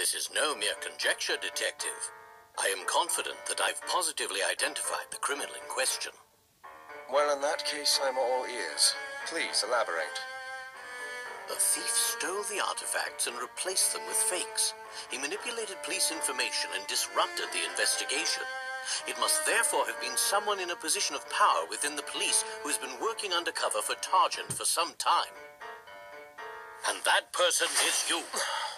This is no mere conjecture, Detective. I am confident that I've positively identified the criminal in question. Well, in that case, I'm all ears. Please elaborate. The thief stole the artifacts and replaced them with fakes. He manipulated police information and disrupted the investigation. It must therefore have been someone in a position of power within the police who has been working undercover for Targent for some time. And that person is you.